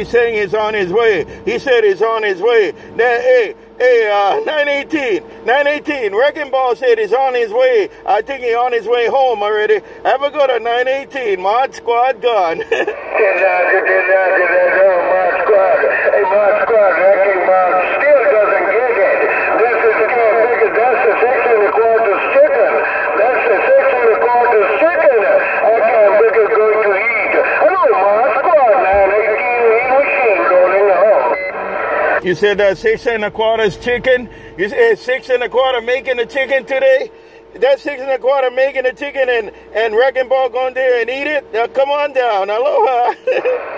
He's saying he's on his way. He said he's on his way. Then, hey, hey, uh, 918, 918, Wrecking Ball said he's on his way. I think he's on his way home already. Have a go to 918, Mod Squad gone. Mod Squad. Hey, Mod Squad, Wrecking Ball still doesn't get it. This is still bigger. That's the section of quarters chicken. That's the section of quarters chicken. I can't make it go to eat. Hello, Mod Squad, man. I can eat machine going in the home. You said that six and a quarter's chicken. You said six and a quarter making the chicken today. That six and a quarter making the chicken and and Wrecking Ball going there and eat it. Now come on down. Aloha.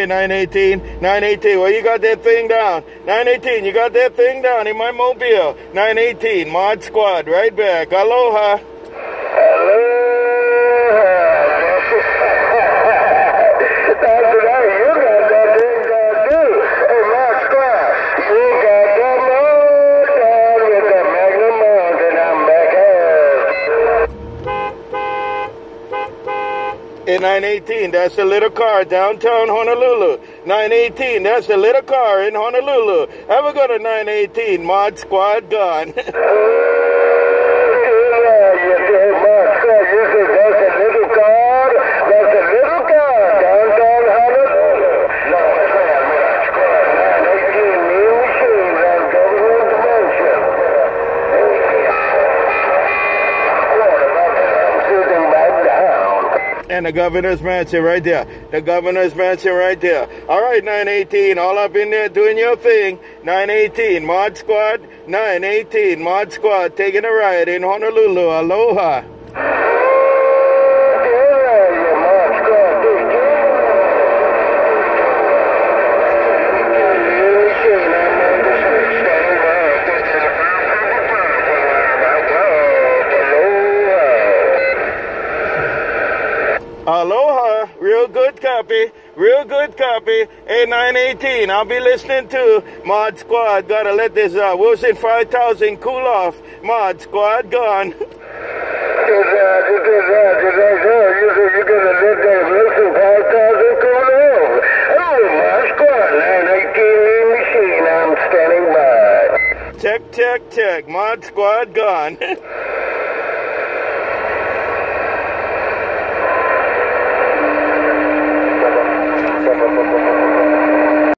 Okay, 918, 918. Well, you got that thing down. 918, you got that thing down in my mobile. 918, Mod Squad, right back. Aloha. In 918, that's a little car downtown Honolulu. 918, that's a little car in Honolulu. A go to 918, Mod Squad gone. And the governor's mansion right there. The governor's mansion right there. All right, 918, all up in there doing your thing. 918, Mod Squad. 918, Mod Squad taking a ride in Honolulu. Aloha. Real good copy, real good copy. A918, I'll be listening to Mod Squad. Gotta let this uh, Wilson 5000 cool off. Mod Squad gone. Five thousand cool off. Oh, Mod Squad nine eighteen machine. I'm standing by. Check, check, check. Mod Squad gone.